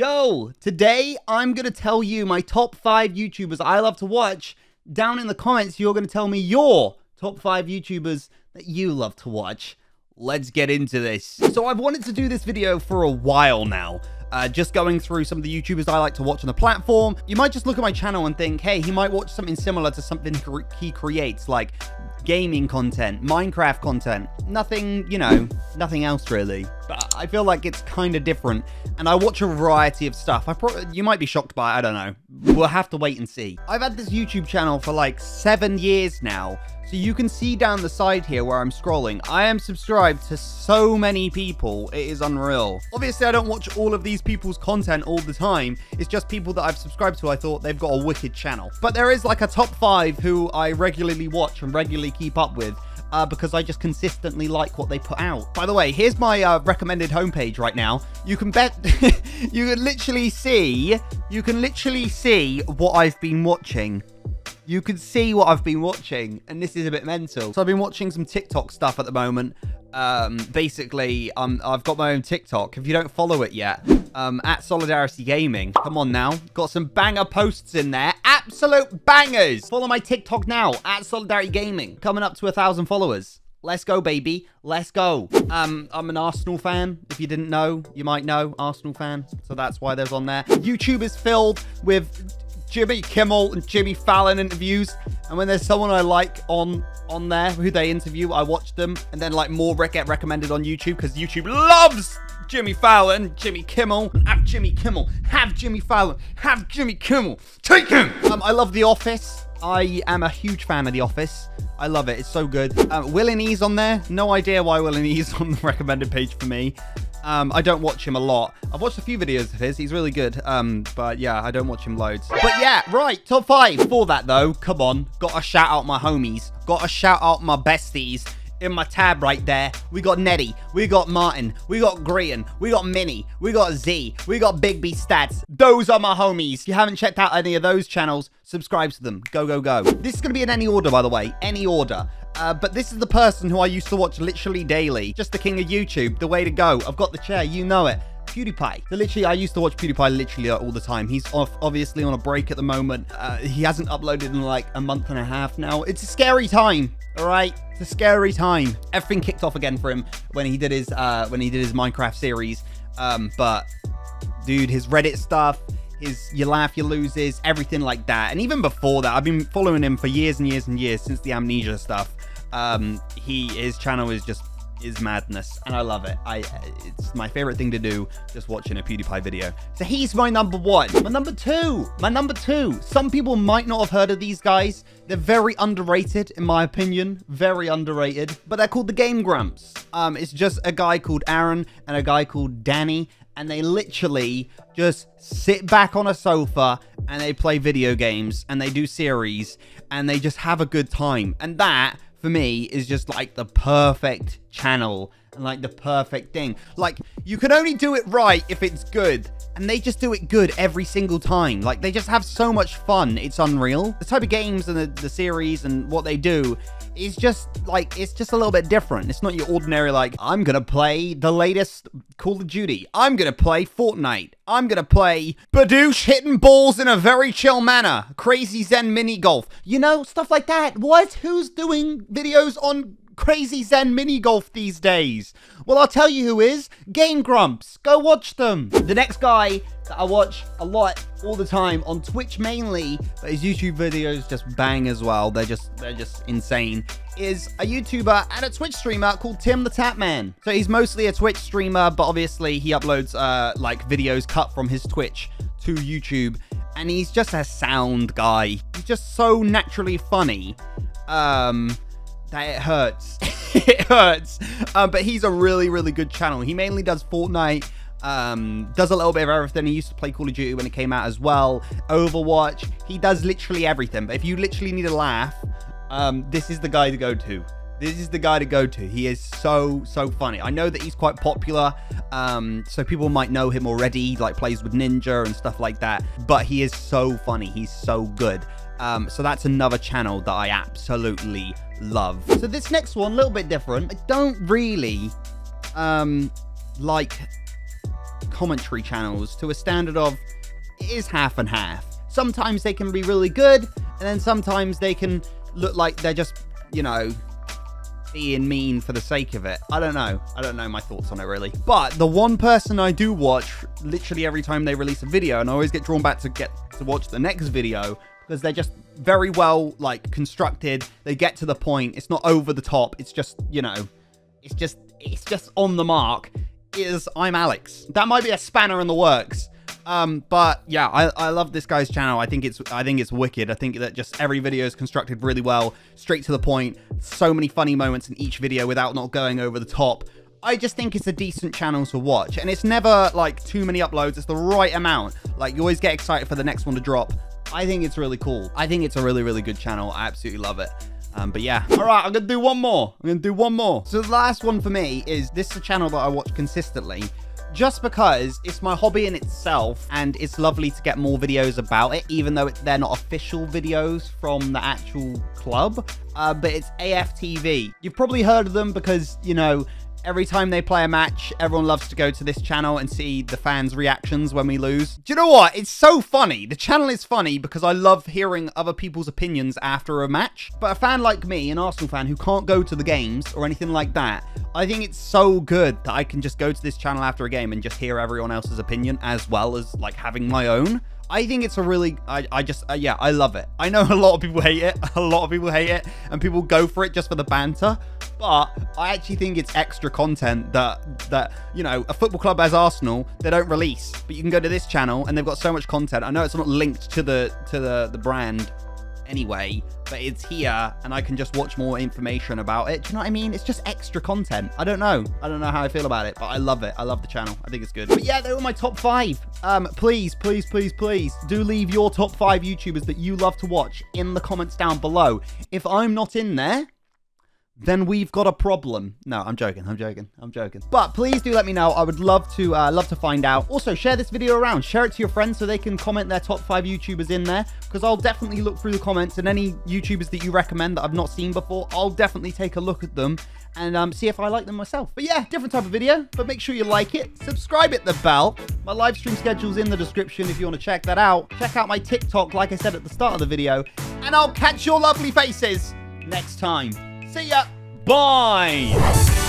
Yo, today I'm going to tell you my top five YouTubers I love to watch. Down in the comments, you're going to tell me your top five YouTubers that you love to watch. Let's get into this. So I've wanted to do this video for a while now. Uh, just going through some of the YouTubers I like to watch on the platform. You might just look at my channel and think, hey, he might watch something similar to something he creates, like gaming content, Minecraft content, nothing, you know, nothing else really. But I feel like it's kind of different, and I watch a variety of stuff. I pro you might be shocked by it, I don't know. We'll have to wait and see. I've had this YouTube channel for like seven years now, so you can see down the side here where I'm scrolling, I am subscribed to so many people, it is unreal. Obviously, I don't watch all of these people's content all the time. It's just people that I've subscribed to, I thought they've got a wicked channel. But there is like a top five who I regularly watch and regularly keep up with. Uh, because I just consistently like what they put out. By the way, here's my uh, recommended homepage right now. You can bet, you can literally see, you can literally see what I've been watching you can see what I've been watching, and this is a bit mental. So I've been watching some TikTok stuff at the moment. Um, basically, um, I've got my own TikTok. If you don't follow it yet, um, at Solidarity Gaming. Come on now. Got some banger posts in there. Absolute bangers. Follow my TikTok now, at Solidarity Gaming. Coming up to a thousand followers. Let's go, baby. Let's go. Um, I'm an Arsenal fan. If you didn't know, you might know. Arsenal fan. So that's why there's on there. YouTube is filled with Jimmy Kimmel and Jimmy Fallon interviews. And when there's someone I like on on there who they interview, I watch them. And then like more get recommended on YouTube because YouTube loves Jimmy Fallon, Jimmy Kimmel. Have Jimmy Kimmel. Have Jimmy Fallon. Have Jimmy Kimmel. Take him. Um, I love The Office. I am a huge fan of The Office. I love it. It's so good. Um, WillNE's on there. No idea why WillNE's on the recommended page for me. Um, I don't watch him a lot. I've watched a few videos of his. He's really good. Um, but yeah, I don't watch him loads. But yeah, right. Top five. For that though, come on. Got to shout out my homies. Got to shout out my besties in my tab right there, we got Netty, we got Martin, we got Grian, we got Minnie, we got Z, we got Big B Stats. Those are my homies. If you haven't checked out any of those channels, subscribe to them. Go, go, go. This is going to be in any order, by the way. Any order. Uh, but this is the person who I used to watch literally daily. Just the king of YouTube. The way to go. I've got the chair. You know it. PewDiePie. So literally, I used to watch PewDiePie literally all the time. He's off, obviously on a break at the moment. Uh, he hasn't uploaded in like a month and a half now. It's a scary time. All right, it's a scary time. Everything kicked off again for him when he did his uh, when he did his Minecraft series. Um, but dude, his Reddit stuff, his you laugh, you loses, everything like that. And even before that, I've been following him for years and years and years since the Amnesia stuff. Um, he his channel is just is madness and I love it. I it's my favorite thing to do just watching a PewDiePie video. So he's my number one. My number two. My number two. Some people might not have heard of these guys. They're very underrated in my opinion. Very underrated. But they're called the Game Grumps. Um, it's just a guy called Arin and a guy called Danny and they literally just sit back on a sofa and they play video games and they do series and they just have a good time. And that, for me, is just like the perfect channel and like the perfect thing. Like, you can only do it right if it's good. And they just do it good every single time. Like, they just have so much fun. It's unreal. The type of games and the, the series and what they do is just like it's just a little bit different. It's not your ordinary like I'm gonna play the latest Call of Duty. I'm gonna play Fortnite. I'm gonna play Badoosh hitting balls in a very chill manner. Crazy Zen mini golf. You know, stuff like that. What? Who's doing videos on crazy Zen mini golf these days? Well, I'll tell you who is. Game Grumps. Go watch them. The next guy that I watch a lot all the time on Twitch mainly, but his YouTube videos just bang as well. They're just they're just insane. Is a YouTuber and a Twitch streamer called Tim the Tatman. So he's mostly a Twitch streamer, but obviously he uploads uh like videos cut from his Twitch to YouTube. And he's just a sound guy. He's just so naturally funny. Um that it hurts. it hurts. Um, but he's a really, really good channel. He mainly does Fortnite. Um, does a little bit of everything. He used to play Call of Duty when it came out as well. Overwatch. He does literally everything. But if you literally need a laugh, um, this is the guy to go to. This is the guy to go to. He is so, so funny. I know that he's quite popular, um, so people might know him already, like plays with Ninja and stuff like that. But he is so funny. He's so good. Um, so that's another channel that I absolutely love. So this next one, a little bit different. I don't really um, like commentary channels to a standard of it is half and half. Sometimes they can be really good, and then sometimes they can look like they're just, you know, being mean for the sake of it. I don't know. I don't know my thoughts on it really. But the one person I do watch literally every time they release a video, and I always get drawn back to get to watch the next video because they're just very well like constructed. They get to the point. It's not over the top. It's just, you know, it's just it's just on the mark. Is ImAllexx. That might be a spanner in the works. Um, but yeah, I, I love this guy's channel. I think it's I think it's wicked. I think that just every video is constructed really well, straight to the point. So many funny moments in each video without not going over the top. I just think it's a decent channel to watch. And it's never like too many uploads. It's the right amount. Like you always get excited for the next one to drop. I think it's really cool. I think it's a really, really good channel. I absolutely love it. Um, but yeah, all right, I'm gonna do one more. I'm gonna do one more. So the last one for me is this is a channel that I watch consistently just because it's my hobby in itself and it's lovely to get more videos about it, even though they're not official videos from the actual club. Uh, but it's AFTV. You've probably heard of them because, you know, Every time they play a match, everyone loves to go to this channel and see the fans' reactions when we lose. Do you know what? It's so funny. The channel is funny because I love hearing other people's opinions after a match. But a fan like me, an Arsenal fan who can't go to the games or anything like that, I think it's so good that I can just go to this channel after a game and just hear everyone else's opinion as well as like having my own. I think it's a really, I, I just, uh, yeah, I love it. I know a lot of people hate it. A lot of people hate it and people go for it just for the banter. But I actually think it's extra content that, that you know, a football club as Arsenal, they don't release. But you can go to this channel and they've got so much content. I know it's not linked to the, to the, the brand anyway, but it's here and I can just watch more information about it. Do you know what I mean? It's just extra content. I don't know. I don't know how I feel about it, but I love it. I love the channel. I think it's good. But yeah, they were my top five. Um, please, please, please, please do leave your top five YouTubers that you love to watch in the comments down below. If I'm not in there, then we've got a problem. No, I'm joking. I'm joking. I'm joking. But please do let me know. I would love to uh, love to find out. Also, share this video around. Share it to your friends so they can comment their top five YouTubers in there because I'll definitely look through the comments and any YouTubers that you recommend that I've not seen before, I'll definitely take a look at them and um, see if I like them myself. But yeah, different type of video, but make sure you like it. Subscribe at the bell. My live stream schedule's in the description if you want to check that out. Check out my TikTok, like I said at the start of the video, and I'll catch your lovely faces next time. See ya. Bye.